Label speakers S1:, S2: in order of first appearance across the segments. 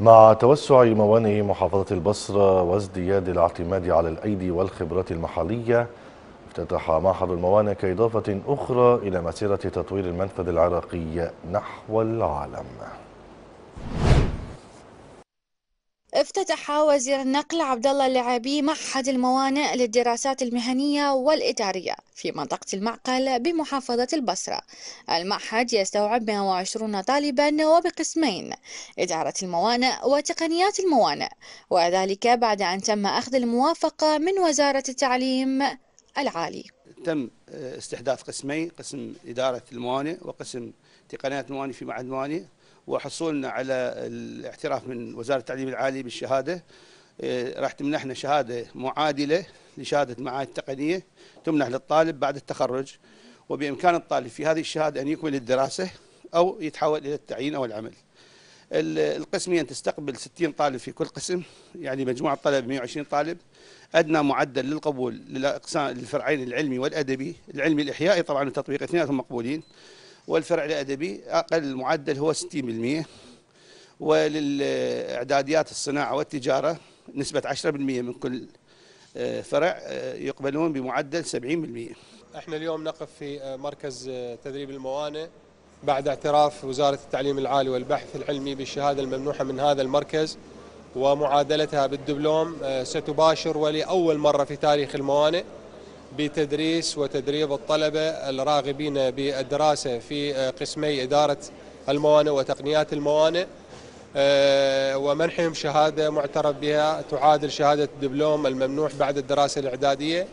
S1: مع توسع موانئ محافظة البصرة وازدياد الاعتماد على الأيدي والخبرات المحلية افتتح معهد الموانئ كإضافة أخرى إلى مسيرة تطوير المنفذ العراقي نحو العالم.
S2: افتتح وزير النقل عبد الله اللعابي معهد الموانئ للدراسات المهنية والإدارية في منطقة المعقل بمحافظة البصرة. المعهد يستوعب 120 طالبا وبقسمين إدارة الموانئ وتقنيات الموانئ وذلك بعد أن تم أخذ الموافقة من وزارة التعليم العالي.
S3: تم استحداث قسمين قسم إدارة الموانئ وقسم تقنيات الموانئ في معهد الموانئ وحصولنا على الاعتراف من وزارة التعليم العالي بالشهادة. إيه، راح تمنحنا شهادة معادلة لشهادة المعاهد التقنيه تمنح للطالب بعد التخرج. وبإمكان الطالب في هذه الشهادة أن يكمل الدراسة أو يتحول إلى التعيين أو العمل. القسميه تستقبل 60 طالب في كل قسم يعني مجموع الطلب 120 طالب. أدنى معدل للقبول للاقسام للفرعين العلمي والأدبي، العلمي الإحيائي طبعا التطبيق اثنيناتهم مقبولين. والفرع الأدبي أقل معدل هو 60% وللإعداديات الصناعة والتجارة نسبة 10% من كل آه، فرع آه، يقبلون بمعدل 70%
S4: إحنا اليوم نقف في آه، مركز تدريب الموانئ بعد اعتراف وزارة التعليم العالي والبحث العلمي بالشهادة الممنوحة من هذا المركز ومعادلتها بالدبلوم ستباشر ولأول مرة في تاريخ الموانئ. بتدريس وتدريب الطلبة الراغبين بالدراسة في قسمي إدارة الموانئ وتقنيات الموانئ. آه، ومنحهم شهادة معترف بها تعادل شهادة الدبلوم الممنوح بعد الدراسة الإعدادية.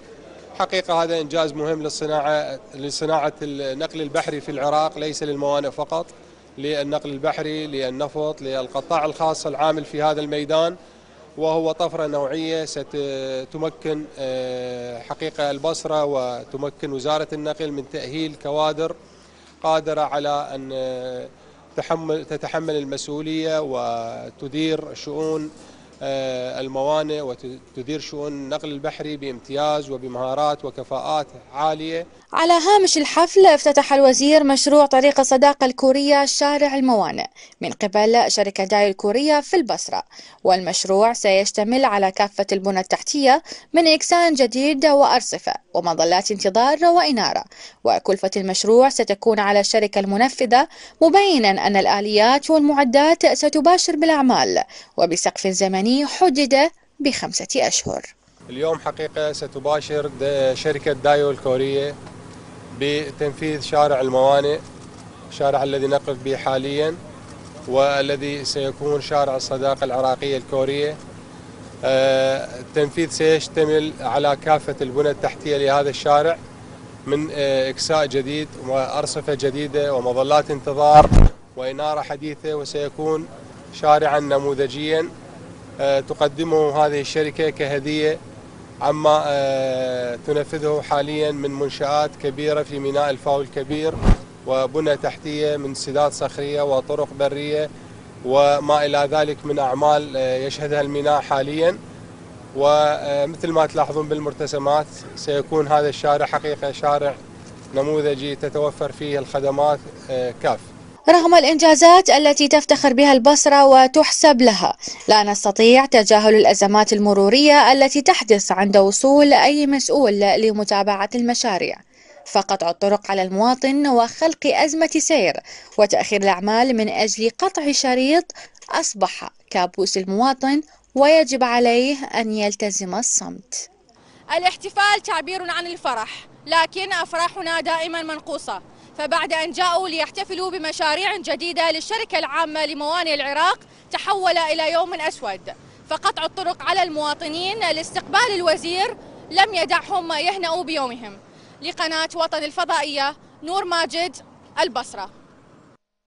S4: حقيقة هذا إنجاز مهم للصناعة لصناعة النقل البحري في العراق ليس للموانئ فقط للنقل البحري للنفط للقطاع الخاص العامل في هذا الميدان. وهو طفرة نوعية ستمكن آه، حقيقة البصرة وتمكن وزارة النقل من تأهيل كوادر قادرة على أن آه، تحمل تتحمل المسؤولية وتدير شؤون الموانئ وتدير شؤون النقل البحري بامتياز وبمهارات وكفاءات عالية.
S2: على هامش الحفل افتتح الوزير مشروع طريق الصداقة الكورية شارع الموانئ من قبل شركة داي الكورية في البصرة. والمشروع سيشتمل على كافة البنى التحتية من إكسان جديد وأرصفة ومظلات انتظار وإنارة. وكلفة المشروع ستكون على الشركة المنفذة مبينا أن الآليات والمعدات ستباشر بالأعمال. وبسقف زمني حدد بخمسة أشهر.
S4: اليوم حقيقة ستباشر شركة دايو الكورية بتنفيذ شارع الموانئ الشارع الذي نقف به حاليا والذي سيكون شارع الصداقة العراقية الكورية. آه، التنفيذ سيشتمل على كافة البنى التحتية لهذا الشارع من آه، إكساء جديد وأرصفة جديدة ومظلات انتظار وإنارة حديثة وسيكون شارعا نموذجيا آه، تقدمه هذه الشركة كهدية عما آه، تنفذه حاليا من منشآت كبيرة في ميناء الفاو الكبير وبنى تحتية من سداد صخرية وطرق برية وما إلى ذلك من أعمال آه، يشهدها الميناء حاليا. ومثل ما تلاحظون بالمرتسمات سيكون هذا الشارع حقيقة شارع نموذجي تتوفر فيه الخدمات آه، كافة
S2: رغم الإنجازات التي تفتخر بها البصرة وتحسب لها لا نستطيع تجاهل الأزمات المرورية التي تحدث عند وصول أي مسؤول لمتابعة المشاريع. فقطع الطرق على المواطن وخلق أزمة سير وتأخير الأعمال من أجل قطع شريط أصبح كابوس المواطن ويجب عليه أن يلتزم الصمت.
S5: الاحتفال تعبير عن الفرح لكن أفراحنا دائما منقوصة. فبعد أن جاءوا ليحتفلوا بمشاريع جديدة للشركة العامة لموانئ العراق تحول إلى يوم أسود. فقطع الطرق على المواطنين لاستقبال الوزير لم يدعهم يهنأوا بيومهم. لقناة وطن الفضائية نور ماجد البصرة.